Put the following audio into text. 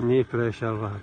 ني بريشر الرهب